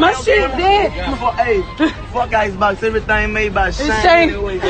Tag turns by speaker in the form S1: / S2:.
S1: My shit dead.
S2: Hey, fuck Icebox Everything made by shine.
S1: Shane.